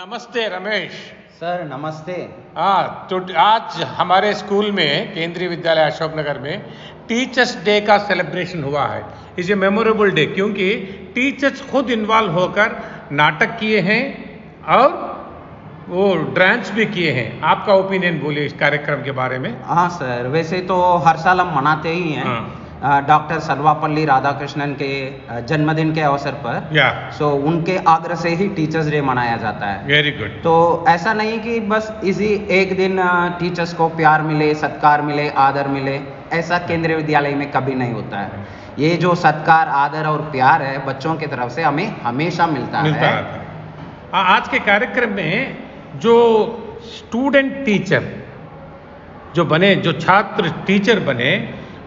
नमस्ते रमेश। सर नमस्ते। हाँ तो आज हमारे स्कूल में केंद्रीय विद्यालय अशोकनगर में टीचर्स डे का सेलिब्रेशन हुआ है। इज़ ए मेमोरेबल डे क्योंकि टीचर्स खुद इन्वॉल्व होकर नाटक किए हैं और वो डांस भी किए हैं। आपका ओपिनियन बोलिए इस कार्यक्रम के बारे में। हाँ सर वैसे तो हर साल हम मनाते ही हैं। हाँ। डॉक्टर सर्वापल्ली राधाकृष्णन के जन्मदिन के अवसर पर। सो उनके आग्रह से ही टीचर्स डे मनाया जाता है। वेरी गुड तो ऐसा नहीं कि बस इसी एक दिन टीचर्स को प्यार मिले सत्कार मिले आदर मिले ऐसा केंद्रीय विद्यालय में कभी नहीं होता है। ये जो सत्कार आदर और प्यार है बच्चों की तरफ़ से हमें हमेशा मिलता, मिलता है। है हाँ, आज के कार्यक्रम में जो स्टूडेंट टीचर जो बने जो छात्र टीचर बने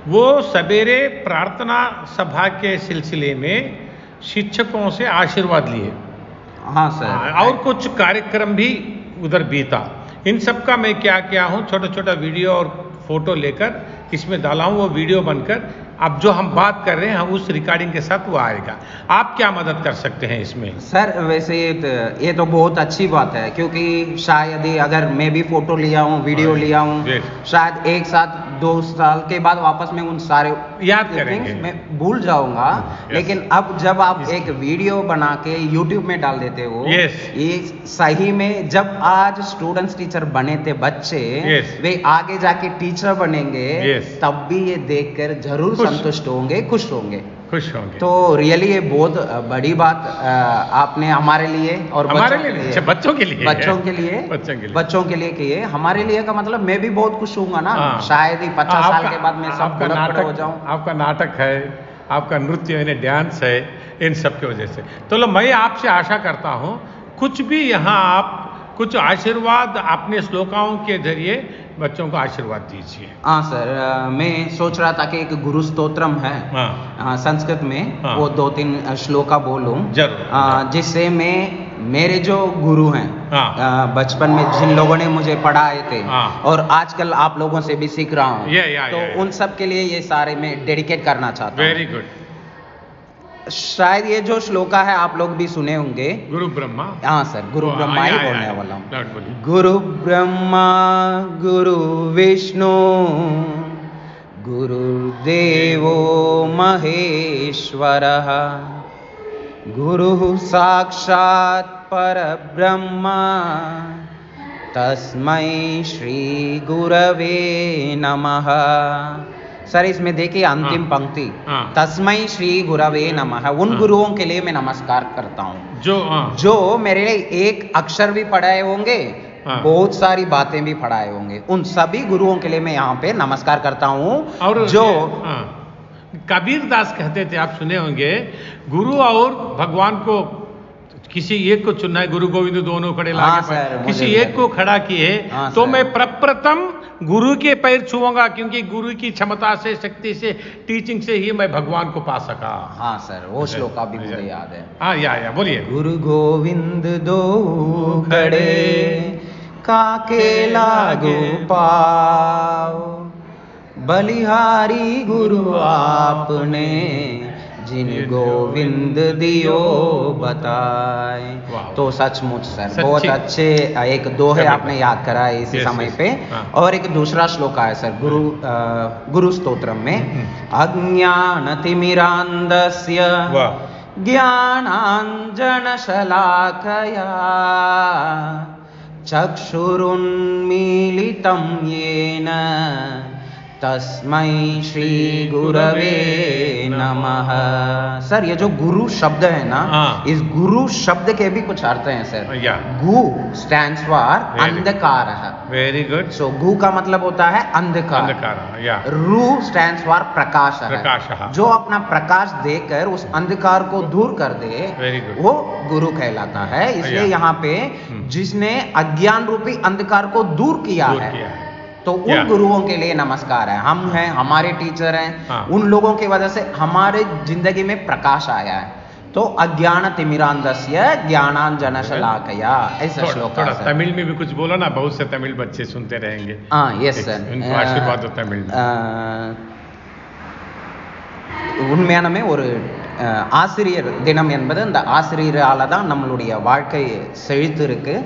वो सवेरे प्रार्थना सभा के सिलसिले में शिक्षकों से आशीर्वाद लिए। हाँ सर। और कुछ कार्यक्रम भी उधर बीता। इन सब का मैं क्या क्या हूँ छोटा छोटा वीडियो और फ़ोटो लेकर इसमें डाला हूँ वो वीडियो बनकर अब जो हम बात कर रहे हैं उस रिकॉर्डिंग के साथ वो आएगा। आप क्या मदद कर सकते हैं इसमें? सर वैसे ये तो- ये तो बहुत अच्छी बात है क्योंकि शायद ही अगर मैं भी फ़ोटो लिया हूँ वीडियो हाँ, लिया हूँ शायद एक साथ दो साल के बाद वापस में उन सारे याद करेंगे। मैं भूल जाऊँगा। लेकिन अब जब आप एक वीडियो बना के यूट्यूब में डाल देते हो ये सही में जब आज स्टूडेंट्स टीचर बने थे बच्चे वे आगे जाके टीचर बनेंगे तब भी ये देखकर ज़रूर। संतुष्ट होंगे खुश होंगे। खुश होंगे। तो रियली ये बहुत बड़ी बात आपने हमारे लिए और हमारे बच्चों लिए अच्छा, बच्चों के लिए बच्चों के लिए बच्चों के लिए। बच्चों के लिए किए हमारे लिए का मतलब मैं भी बहुत खुश हूँगा ना। हाँ। शायद ही पचास साल के बाद मैं सब नाटक हो जाऊँ। आपका नाटक है आपका नृत्य यानी डांस है इन सब की वजह से। तो लो मैं आपसे आशा करता हूँ कुछ भी यहाँ आप कुछ आशीर्वाद अपने श्लोकाओं के ज़रिए बच्चों को आशीर्वाद दीजिए हाँ सर अ, मैं सोच रहा था कि एक गुरु स्तोत्रम है हाँ अ, संस्कृत में हाँ। वो दो तीन श्लोका बोलूँ ज़रूर, जिससे मैं मेरे जो गुरु हैं हाँ। बचपन में जिन लोगों ने मुझे पढ़ाए थे हाँ। और आजकल आप लोगों से भी सीख रहा हूँ तो. उन सब के लिए ये सारे मैं डेडिकेट करना चाहता हूँ वेरी गुड शायद ये जो श्लोका है आप लोग भी सुने होंगे। गुरु ब्रह्मा? हाँ सर गुरु ब्रह्मा हाँ, बोलने वाला हूँ। गुरु ब्रह्मा गुरु विष्णु गुरुदेवो महेश्वरः गुरुः साक्षात् परब्रह्मा तस्मै श्री गुरवे नमः। सर इसमें देखिए अंतिम हाँ, पंक्ति तस्मय श्री गुरवे नमः। उन हाँ। गुरुओं के लिए मैं नमस्कार करता हूँ। जो हाँ। जो मेरे लिए एक अक्षर भी पढ़ाए होंगे हाँ। बहुत सारी बातें भी पढ़ाए होंगे। उन सभी गुरुओं के लिए मैं यहाँ पे नमस्कार करता हूँ। और जो हाँ, कबीर दास कहते थे आप सुने होंगे गुरु और भगवान को किसी एक को चुनना है गुरु गोविंद दोनों खड़े हाँ, लागे किसी एक को खड़ा किए हाँ, तो मैं प्रप्रथम गुरु के पैर छुऊँगा क्योंकि गुरु की क्षमता से शक्ति से टीचिंग से ही मैं भगवान को पा सका। हाँ सर वो श्लोक श्लोका भी अच्छा। मुझे याद है। हाँ या या बोलिए। गुरु गोविंद दो खड़े काके लागो पाओ। बलिहारी गुरु आपने जिन गोविंद दियो बताए। तो सचमुच सर बहुत अच्छे एक दो है आपने याद करा है इसी समय. पे। हाँ। और एक दूसरा श्लोक है सर गुरु अ, गुरु स्तोत्रम में। हम्म। अज्ञानतिमिरान्धस्य वाह। ज्ञानाञ्जनशलाकया चक्षुरुन्मीलितं येन। तस्मै श्रीगुरवे नमः। सर ये जो गुरु शब्द है ना हाँ। इस गुरु शब्द के भी कुछ अर्थ हैं सर। गु स्टैंड्स फॉर अंधकार। वेरी गुड सो गु का मतलब होता है अंधकार। अंधकार रू स्टैंड्स फॉर प्रकाश। प्रकाशः। जो अपना प्रकाश देकर उस अंधकार को दूर कर दे. वो गुरु कहलाता है। इसलिए यहाँ पे हम्म। जिसने अज्ञान रूपी अंधकार को दूर किया है। तो उन Yeah. गुरुओं के लिए नमस्कार है हम हैं हमारे टीचर हैं हाँ। उन लोगों की वजह से हमारे जिंदगी में प्रकाश आया है तो अज्ञान तिमिरांधस्य ज्ञानांजन शलाकया ऐसा थोड़ा, श्लोक थोड़ा है सर। तमिल में भी कुछ बोलो ना बहुत से तमिल बच्चे सुनते रहेंगे हाँ यस सर उनको आशीर्वाद दो तमिल में உண்மையானமே ஒரு அஹ், ஆசிரியர் தினம் என்பது அந்த ஆசிரியரால தான் நம்மளுடைய வாழ்க்கை செழித்து இருக்கு